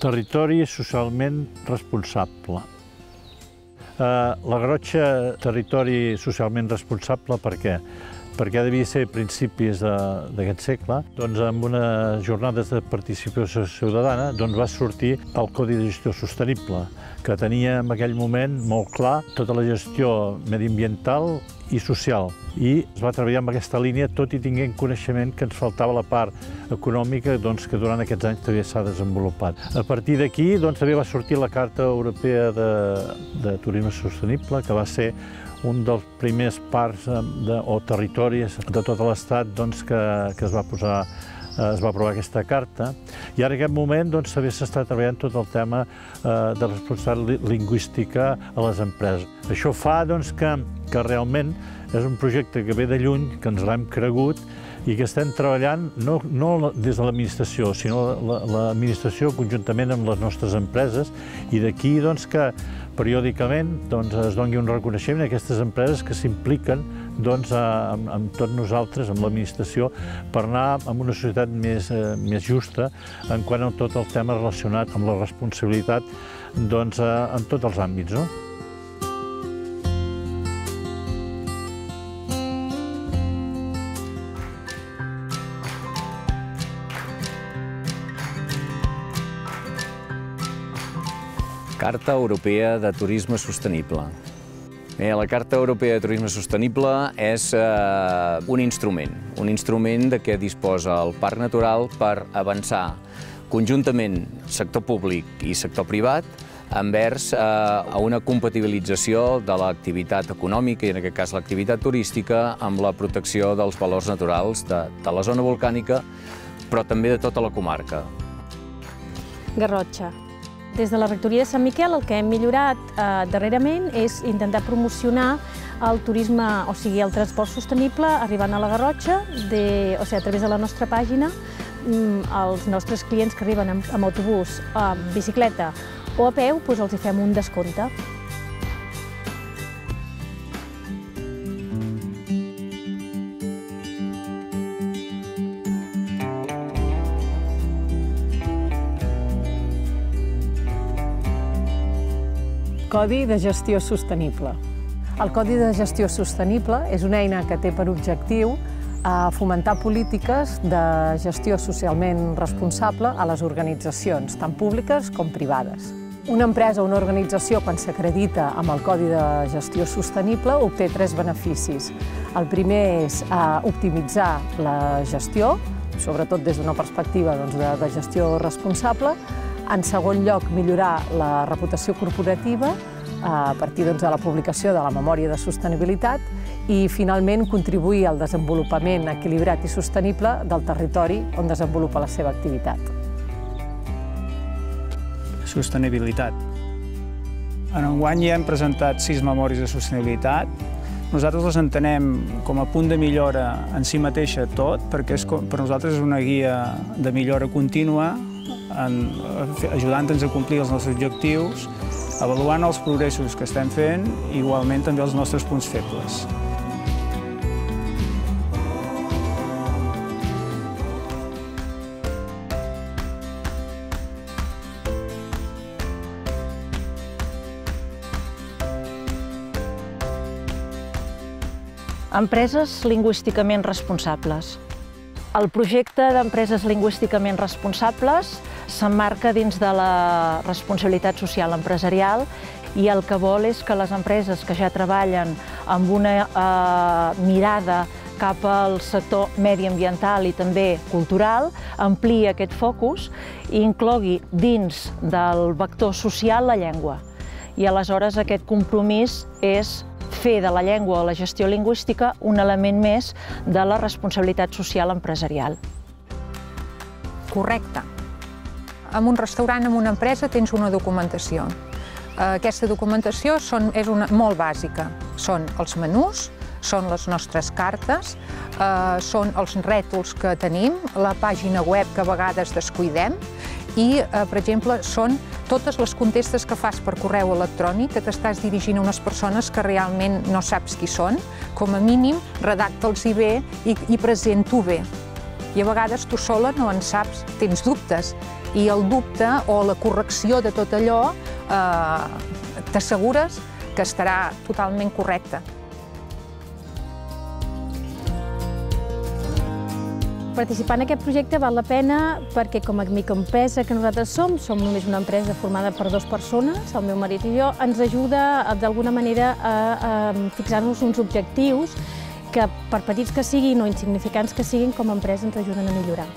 Territori socialment responsable. Eh, la Garrotxa, territori socialment responsable, per què? perquè devia ser a principis d'aquest segle, doncs amb unes jornades de participació ciutadana doncs va sortir el Codi de Gestió Sostenible, que tenia en aquell moment molt clar tota la gestió mediambiental i social. I es va treballar amb aquesta línia, tot i tinguent coneixement que ens faltava la part econòmica doncs, que durant aquests anys també s'ha desenvolupat. A partir d'aquí doncs, també va sortir la Carta Europea de, de Turisme Sostenible, que va ser un dels primers parcs eh, de, o territoris de tot l'Estat doncs, que, que es va posar es va aprovar aquesta carta i ara en aquest moment doncs, també s'està treballant tot el tema eh, de responsabilitat lingüística a les empreses. Això fa doncs, que, que realment és un projecte que ve de lluny, que ens l'hem cregut i que estem treballant no, no des de l'administració, sinó l'administració conjuntament amb les nostres empreses i d'aquí doncs, que periòdicament doncs, es doni un reconeixement a aquestes empreses que s'impliquen doncs, amb, amb tots nosaltres, amb l'administració, per anar a una societat més, eh, més justa en quant a tot el tema relacionat amb la responsabilitat doncs, eh, en tots els àmbits. No? Carta Europea de Turisme Sostenible. Bé, la Carta Europea de Turisme Sostenible és eh, un instrument, un instrument de què disposa el Parc Natural per avançar conjuntament sector públic i sector privat envers eh, a una compatibilització de l'activitat econòmica, i en aquest cas l'activitat turística, amb la protecció dels valors naturals de, de la zona volcànica, però també de tota la comarca. Garrotxa, des de la rectoria de Sant Miquel el que hem millorat eh, darrerament és intentar promocionar el turisme, o sigui, el transport sostenible arribant a la Garrotxa, de, o sigui, a través de la nostra pàgina, mm, els nostres clients que arriben amb, amb autobús, amb bicicleta o a peu, doncs els hi fem un descompte. Codi de gestió sostenible. El Codi de gestió sostenible és una eina que té per objectiu a eh, fomentar polítiques de gestió socialment responsable a les organitzacions, tant públiques com privades. Una empresa o una organització, quan s'acredita amb el Codi de Gestió Sostenible, obté tres beneficis. El primer és eh, optimitzar la gestió, sobretot des d'una perspectiva doncs, de, de gestió responsable, en segon lloc, millorar la reputació corporativa eh, a partir doncs, de la publicació de la memòria de sostenibilitat i, finalment, contribuir al desenvolupament equilibrat i sostenible del territori on desenvolupa la seva activitat. Sostenibilitat. En enguany ja hem presentat sis memòries de sostenibilitat. Nosaltres les entenem com a punt de millora en si mateixa tot, perquè és, per nosaltres és una guia de millora contínua ajudant-nos a complir els nostres objectius, avaluant els progressos que estem fent i igualment també els nostres punts febles. Empreses lingüísticament responsables. El projecte d'empreses lingüísticament responsables s'emmarca dins de la responsabilitat social empresarial i el que vol és que les empreses que ja treballen amb una eh, mirada cap al sector mediambiental i també cultural, ampliï aquest focus i inclogui dins del vector social la llengua. I aleshores aquest compromís és fer de la llengua o la gestió lingüística un element més de la responsabilitat social empresarial. Correcte. En un restaurant, en una empresa, tens una documentació. Aquesta documentació són, és una, molt bàsica. Són els menús, són les nostres cartes, eh, són els rètols que tenim, la pàgina web que a vegades descuidem i, eh, per exemple, són totes les contestes que fas per correu electrònic, que t'estàs dirigint a unes persones que realment no saps qui són, com a mínim redacta'ls bé i, i presenta-ho bé. I a vegades tu sola no en saps, tens dubtes. i el dubte o la correcció de tot allò eh, t'assegures que estarà totalment correcte. Participar en aquest projecte val la pena perquè com a microempresa que nosaltres som, som només una empresa formada per dues persones, el meu marit i jo, ens ajuda d'alguna manera a, a fixar-nos uns objectius que per petits que siguin o insignificants que siguin, com a empresa ens ajuden a millorar.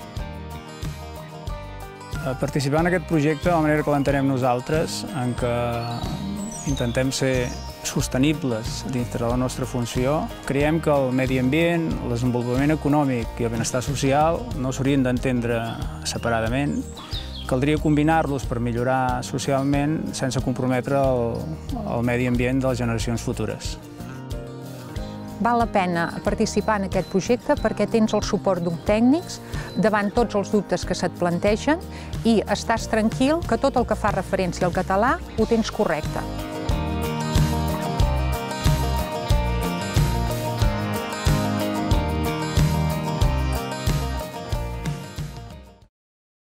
Participar en aquest projecte, de la manera que l'entenem nosaltres, en què intentem ser sostenibles dintre de la nostra funció. Creiem que el medi ambient, el desenvolupament econòmic i el benestar social no s'haurien d'entendre separadament. Caldria combinar-los per millorar socialment sense comprometre el, el medi ambient de les generacions futures. Val la pena participar en aquest projecte perquè tens el suport d'un tècnics davant tots els dubtes que se't plantegen i estàs tranquil que tot el que fa referència al català ho tens correcte.